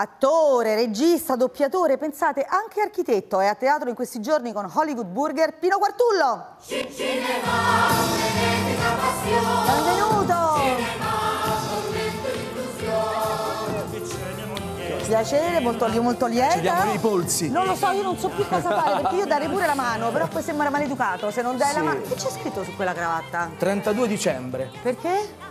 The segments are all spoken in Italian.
Attore, regista, doppiatore, pensate anche architetto, è a teatro in questi giorni con Hollywood Burger Pino Quartullo. Benvenuto! Piacere, molto, molto lieta. Ci diamo i polsi. Non lo so, io non so più cosa fare perché io darei pure la mano, però poi sembra maleducato se non dai la Sì. mano. Che c'è scritto su quella cravatta? 32 dicembre. Perché?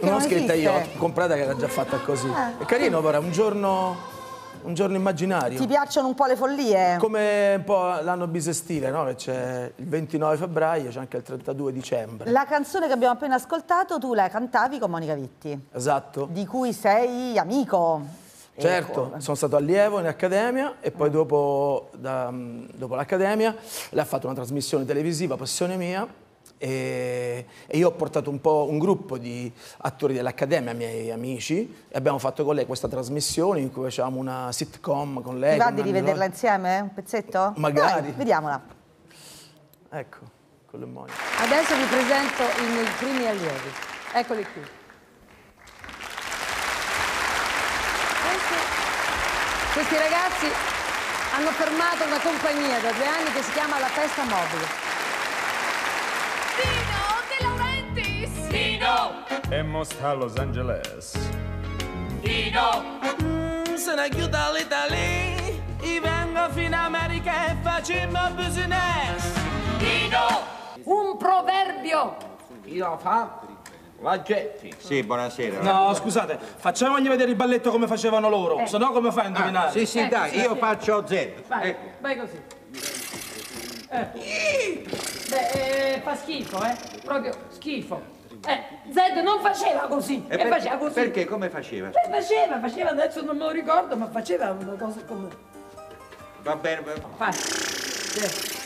Non l'ho scritta io, l'ho comprata che era già fatta così. Ah. È carino però, un giorno, un giorno immaginario. Ti piacciono un po' le follie? Come un po' l'anno bisestile, no? C'è il 29 febbraio, c'è anche il 32 dicembre. La canzone che abbiamo appena ascoltato tu la cantavi con Monica Vitti, Esatto. di cui sei amico. Certo, Ecco. sono stato allievo in accademia e poi dopo, da- dopo l'accademia lei ha fatto una trasmissione televisiva, Passione mia, e, e io ho portato un po' un gruppo di attori dell'accademia, miei amici, e abbiamo fatto con lei questa trasmissione in cui facevamo una sitcom con lei. Ti va di rivederla Rodi. insieme? Un pezzetto? Magari. Dai, vediamola. Ecco, con le mogli. Adesso vi presento i miei primi allievi. Eccoli qui. Questi, questi ragazzi hanno formato una compagnia da due anni che si chiama La Festa Mobile. Dino! Hemos a Los Angeles. Dino! Sono chiuso all'Italia e vengo fino a America e facciamo business. Dino! Un proverbio! Chi lo fa? La Getti. Sì, buonasera. No, scusate, facciamogli vedere il balletto come facevano loro, se no come fai a indovinare? Sì, sì, dai, io faccio Z. Vai, Ecco. vai così. Eh. Beh, eh, fa schifo, eh? Proprio schifo. Eh, Zed non faceva così, e, per- faceva così. Perché? Come faceva? Eh, faceva, faceva, adesso non me lo ricordo, ma faceva una cosa come... Va bene, va- Fai. Sì.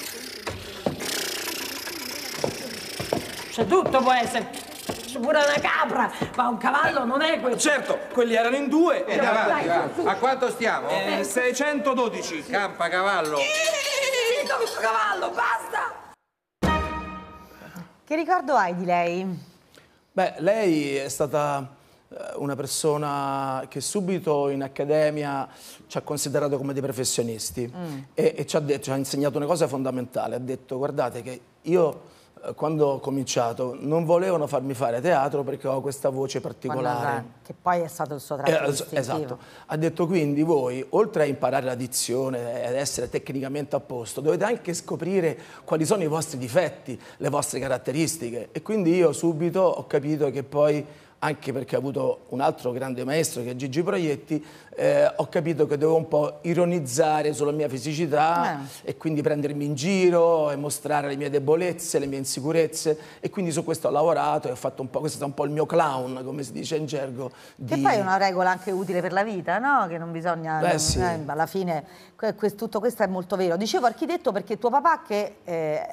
C'è tutto può essere. C'è pure una capra, ma un cavallo non è questo. Certo, quelli erano in due. Eh, davanti, dai, va. su, su. A quanto stiamo? Eh, 612. Campa, cavallo. Finito questo cavallo, basta! Che ricordo hai di lei? Beh, lei è stata eh, una persona che subito in accademia ci ha considerato come dei professionisti e, e ci, ha detto- ci ha insegnato una cosa fondamentale. Ha detto, guardate che io quando ho cominciato non volevano farmi fare teatro perché ho questa voce particolare. Che poi è stato il suo Eh, tratto distintivo. esatto. Ha detto quindi voi, oltre a imparare la dizione ed essere tecnicamente a posto, dovete anche scoprire quali sono i vostri difetti, le vostre caratteristiche. E quindi io subito ho capito che poi, anche perché ho avuto un altro grande maestro che è Gigi Proietti, eh, ho capito che dovevo un po' ironizzare sulla mia fisicità e quindi prendermi in giro e mostrare le mie debolezze, le mie insicurezze. E quindi su questo ho lavorato e ho fatto un po', questo è stato un po' il mio clown, come si dice in gergo. Che di- poi è una regola anche utile per la vita, no? Che non bisogna... Beh, non- sì. eh, alla fine tutto questo è molto vero. Dicevo architetto perché tuo papà che eh,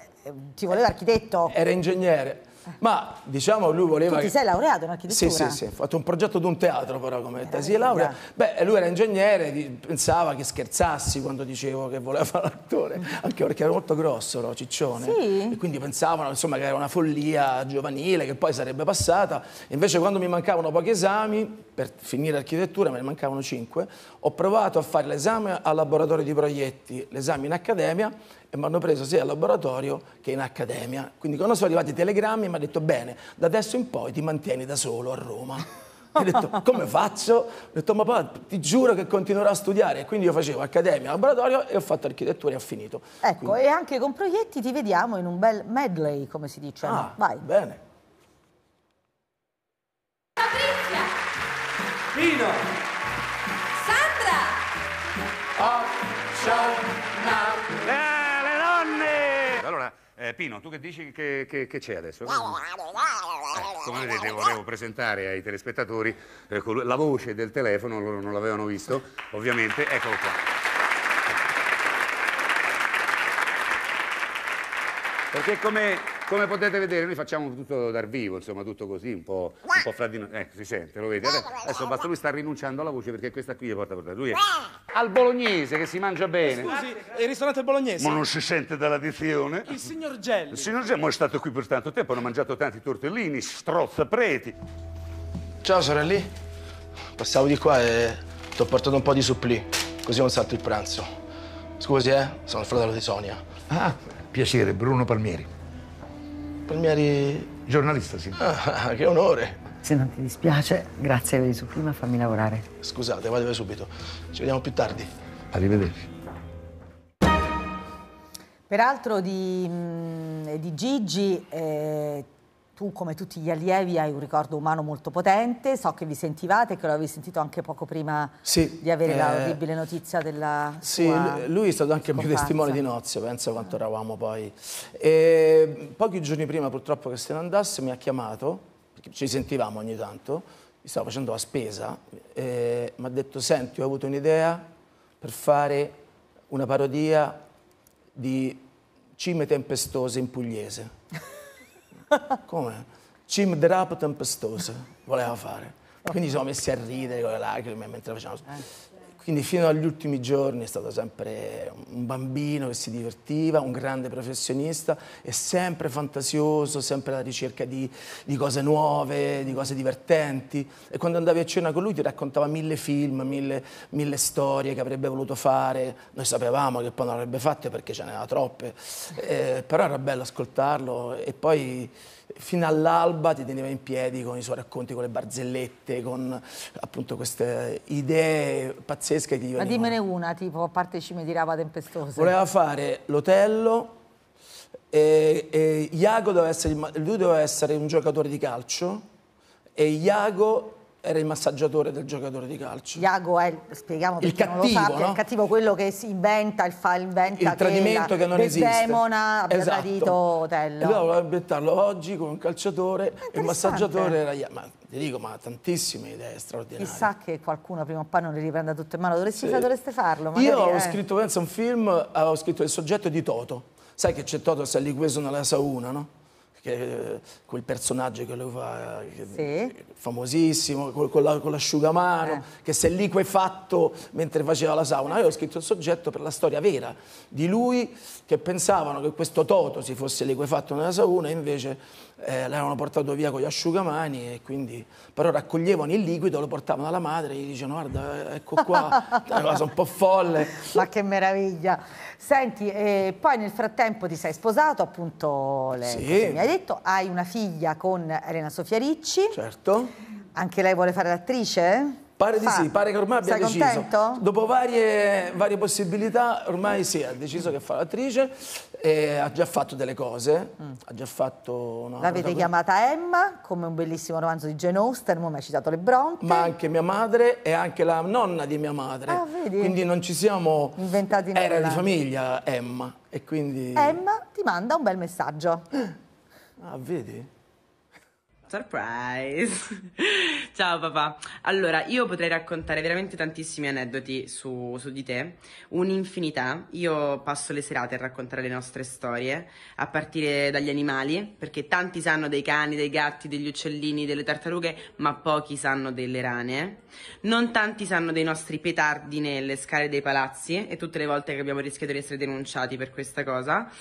ti voleva architetto, Era ingegnere, ma diciamo lui voleva... tu ti sei laureato in Sì, architettura? sì, sì, ho fatto un progetto di un teatro però come tesi di laurea. Beh, lui era ingegnere, pensava che scherzassi quando dicevo che voleva fare l'attore, anche perché era molto grosso, no, ciccione. Sì? E quindi pensavano insomma, che era una follia giovanile che poi sarebbe passata. Invece quando mi mancavano pochi esami, per finire architettura me ne mancavano cinque, ho provato a fare l'esame al laboratorio di proietti, l'esame in accademia e mi hanno preso sia al laboratorio che in accademia. Quindi quando sono arrivati i telegrammi mi ha detto bene, da adesso in poi ti mantieni da solo a Roma. Ho detto come faccio? Ho detto ma papà ti giuro che continuerò a studiare. E quindi io facevo accademia, laboratorio e ho fatto architettura e ho finito. Ecco, e anche con proietti ti vediamo in un bel medley, come si dice. no? Ah, Vai. bene. Patrizia! Pino! Sandra! Allora, eh, Pino, tu che dici che, che- che c'è adesso? Eh, come vedete, volevo presentare ai telespettatori eh, la voce del telefono, loro non l'avevano visto, ovviamente. Eccolo qua. Perché come, come potete vedere noi facciamo tutto dal vivo, insomma, tutto così, un po', un po' fra di noi. Ecco, si sente, lo vedi? Adesso, basta, lui sta rinunciando alla voce perché questa qui gli porta portata. Lui è al bolognese che si mangia bene. Scusi, il ristorante bolognese? Ma non si sente dalla dizione? Il signor Gelli. Il signor Gemmo è stato qui per tanto tempo, hanno mangiato tanti tortellini, strozza preti. Ciao sorelli, passavo di qua e Ti ho portato un po' di supplì, così non salto il pranzo. Scusi, eh? Sono il fratello di Sonia. Ah, piacere, Bruno Palmieri. Palmieri... Giornalista, sì. Ah, che onore. Se non ti dispiace, grazie per il supplì, fammi lavorare. Scusate, vado via subito. Ci vediamo più tardi. Arrivederci. Peraltro di, mh, di Gigi, eh, tu come tutti gli allievi hai un ricordo umano molto potente, so che vi sentivate, che lo avevi sentito anche poco prima Sì, di avere eh, la orribile notizia della Sì, sua lui- è stato anche il mio scomparsa. testimone di nozze, pensa quanto eravamo poi. E pochi giorni prima purtroppo che se ne andasse mi ha chiamato, ci sentivamo ogni tanto, mi stavo facendo la spesa, e mi ha detto senti ho avuto un'idea per fare una parodia di Cime Tempestose in pugliese. Come? Cime Drap Tempestose voleva fare. Quindi ci siamo messi a ridere con le lacrime mentre facevamo. Quindi fino agli ultimi giorni è stato sempre un bambino che si divertiva, un grande professionista e sempre fantasioso, sempre alla ricerca di, di cose nuove, di cose divertenti. E quando andavi a cena con lui ti raccontava mille film, mille, mille storie che avrebbe voluto fare. Noi sapevamo che poi non avrebbe fatte perché ce n'era troppe, Eh, però era bello ascoltarlo e poi fino all'alba ti teneva in piedi con i suoi racconti, con le barzellette, con appunto queste idee pazzesche che gli Ma venivano. dimmene una, tipo, a parte Cime di Rapa Tempestose. Voleva fare l'Otello e, e Iago doveva essere, ma- lui doveva essere un giocatore di calcio e Iago era il massaggiatore del giocatore di calcio. Iago è, spieghiamo Il chi non lo cattivo, sappia, no? il cattivo quello che si inventa, il fa, inventa il tradimento che, la non esiste. Desdemona abbia Esatto. tradito Otello. E lui voleva ambientarlo oggi con un calciatore e il massaggiatore era Iago. Ma ti dico, ma tantissime idee straordinarie. Chissà che qualcuno prima o poi non li riprenda tutto in mano. Dovresti, dovreste farlo. Io magari, avevo eh. scritto, pensa, un film, avevo scritto il soggetto di Toto. Sai che c'è Toto sta liqueso nella sauna, no? Che, quel personaggio che lui fa, che- Sì. famosissimo, col- con, la- con l'asciugamano, Eh. che si è liquefatto mentre faceva la sauna. Io ho scritto il soggetto per la storia vera di lui che pensavano che questo Toto si fosse liquefatto nella sauna e invece eh, l'avevano portato via con gli asciugamani e quindi però raccoglievano il liquido, lo portavano alla madre e gli dicevano guarda ecco qua, è una cosa un po' folle. Ma che meraviglia. Senti, eh, poi nel frattempo ti sei sposato, appunto, le Sì. mi hai detto, hai una figlia con Elena Sofia Ricci, Certo. anche lei vuole fare l'attrice? Pare di Fa. sì, pare che ormai abbia Sei deciso. contento? Dopo varie, varie possibilità, ormai sì, ha deciso che fa l'attrice, e ha già fatto delle cose, ha già fatto una L'avete chiamata Emma, come un bellissimo romanzo di Jane Austen, mi hai citato le Bronte. Ma anche mia madre e anche la nonna di mia madre. Ah, vedi? Quindi non ci siamo... Inventati Era nulla. di famiglia Emma e quindi... Emma ti manda un bel messaggio. Ah, vedi? Surprise! Ciao papà. Allora, io potrei raccontare veramente tantissimi aneddoti su, su di te, un'infinità. Io passo le serate a raccontare le nostre storie, a partire dagli animali, perché tanti sanno dei cani, dei gatti, degli uccellini, delle tartarughe, ma pochi sanno delle rane. Non tanti sanno dei nostri petardi nelle scale dei palazzi e tutte le volte che abbiamo rischiato di essere denunciati per questa cosa.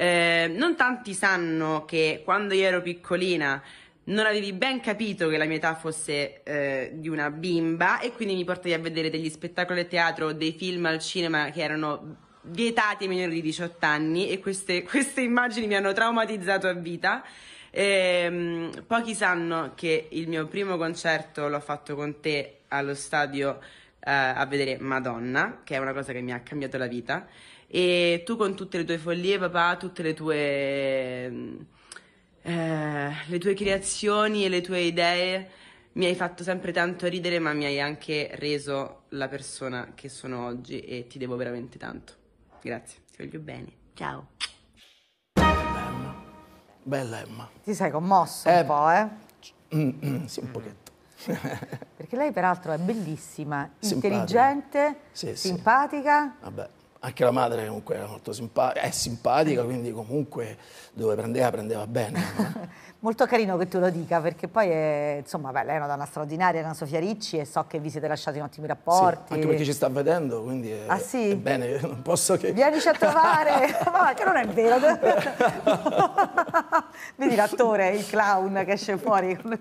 Eh, non tanti sanno che quando io ero piccolina non avevi ben capito che la mia età fosse eh, di una bimba e quindi mi portavi a vedere degli spettacoli a teatro dei film al cinema che erano vietati ai minori di 18 anni e queste, queste immagini mi hanno traumatizzato a vita. Ehm, pochi sanno che il mio primo concerto l'ho fatto con te allo stadio eh, a vedere Madonna, che è una cosa che mi ha cambiato la vita. E tu con tutte le tue follie, papà, tutte le tue, eh, le tue creazioni e le tue idee, mi hai fatto sempre tanto ridere, ma mi hai anche reso la persona che sono oggi e ti devo veramente tanto. Grazie, ti voglio bene. Ciao. Bella Emma. Ti sei commosso Eh. un po', eh? Mm, mm, sì, un pochetto. Perché lei peraltro è bellissima, Simpatica. intelligente, Sì, sì. simpatica. Vabbè, anche la madre comunque era molto simpatica, è simpatica, quindi comunque dove prendeva, prendeva bene. no? Molto carino che tu lo dica, perché poi è, insomma, beh, lei è una donna straordinaria, è una Sofia Ricci e so che vi siete lasciati in ottimi rapporti. Sì, anche perché ci sta vedendo, quindi è, Ah, sì? è bene, non posso che... Vienici a trovare, ma che non è vero. Vedi l'attore, il clown che esce fuori. con le-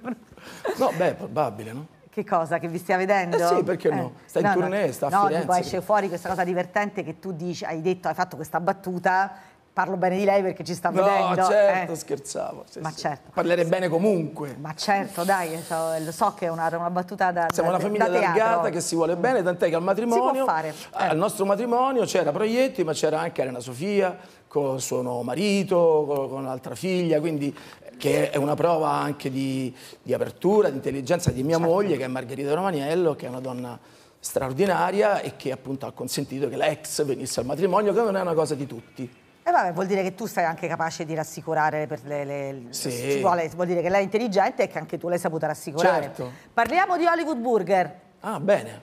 No, beh, probabile, no? Che cosa? Che vi stia vedendo? Eh sì, perché no? Sta in tournée, sta a no, Firenze. Dico, esce fuori questa cosa divertente che tu dici, hai detto, hai fatto questa battuta, parlo bene di lei perché ci sta No, vedendo. certo, eh. scherzavo. sì, Ma sì. certo. Parlerei bene comunque. Ma certo, dai, so- lo so che è una, una battuta da Siamo da- una famiglia da allargata che si vuole bene, tant'è che al matrimonio, Si può fare, eh. al nostro matrimonio c'era Proietti, ma c'era anche Elena Sofia con suo marito, con, un'altra figlia, quindi eh, che è una prova anche di, di apertura, di intelligenza di mia Certo. moglie, che è Margherita Romaniello, che è una donna straordinaria e che appunto ha consentito che l'ex venisse al matrimonio, che non è una cosa di tutti. E vabbè, vuol dire che tu sei anche capace di rassicurare per le, le- Sì. ci vuole- vuol dire che lei è intelligente e che anche tu l'hai saputa rassicurare. Certo. Parliamo di Hollywood Burger. Ah, bene.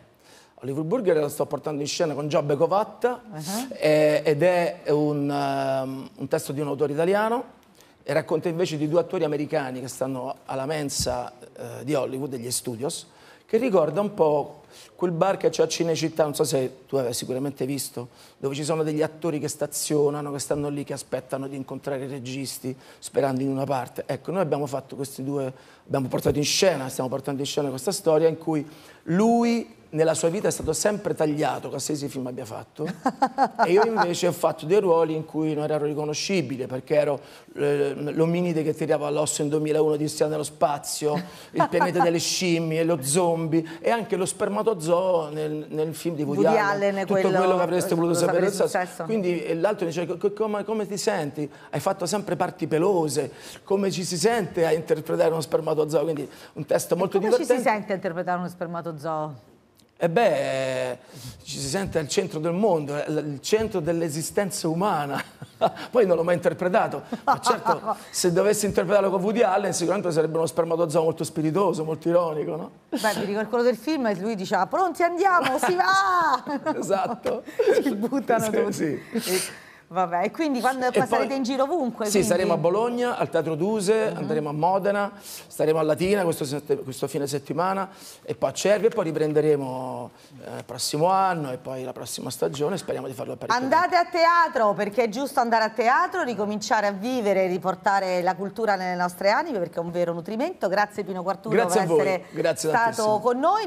Hollywood Burger lo sto portando in scena con Giobbe Covatta Uh-huh. eh, ed è un, ehm, un testo di un autore italiano e racconta invece di due attori americani che stanno alla mensa eh, di Hollywood, degli studios, che ricorda un po' quel bar che c'è a Cinecittà, non so se tu hai sicuramente visto, dove ci sono degli attori che stazionano, che stanno lì, che aspettano di incontrare i registi, sperando in una parte. Ecco, noi abbiamo fatto questi due, abbiamo portato in scena, stiamo portando in scena questa storia in cui lui nella sua vita è stato sempre tagliato, qualsiasi film abbia fatto, e io invece ho fatto dei ruoli in cui non ero riconoscibile, perché ero eh, l'ominide che tirava l'osso in 2001 di Stia nello spazio, il pianeta delle scimmie, lo zombie e anche lo spermatozoo nel, nel film di Woody, Woody Allen, tutto quello- quello, che avreste voluto sapere. successo. Quindi e l'altro dice "Co- come, come ti senti? Hai fatto sempre parti pelose, come ci si sente a interpretare uno spermatozoo? Quindi un testo molto Come ci divertente. si sente a interpretare uno spermatozoo? E beh, eh, ci si sente al centro del mondo, è l- il centro dell'esistenza umana. Poi non l'ho mai interpretato, ma certo se dovessi interpretarlo con Woody Allen sicuramente sarebbe uno spermatozoo molto spiritoso, molto ironico, no? Beh, mi ricordo quello del film e lui diceva pronti andiamo, si va! Esatto. si buttano Sì, tutti. sì. Vabbè, e quindi quando E poi poi- sarete in giro ovunque? Sì, quindi? saremo a Bologna, al Teatro Duse, andremo a Modena, staremo a Latina questo, questo fine settimana e poi a Cervi e poi riprenderemo eh, il prossimo anno e poi la prossima stagione, speriamo di farlo a parecchio Andate a teatro perché è giusto andare a teatro, ricominciare a vivere, riportare la cultura nelle nostre anime perché è un vero nutrimento. Grazie Pino Quarturo Grazie per a voi, essere grazie stato tantissimo. con noi.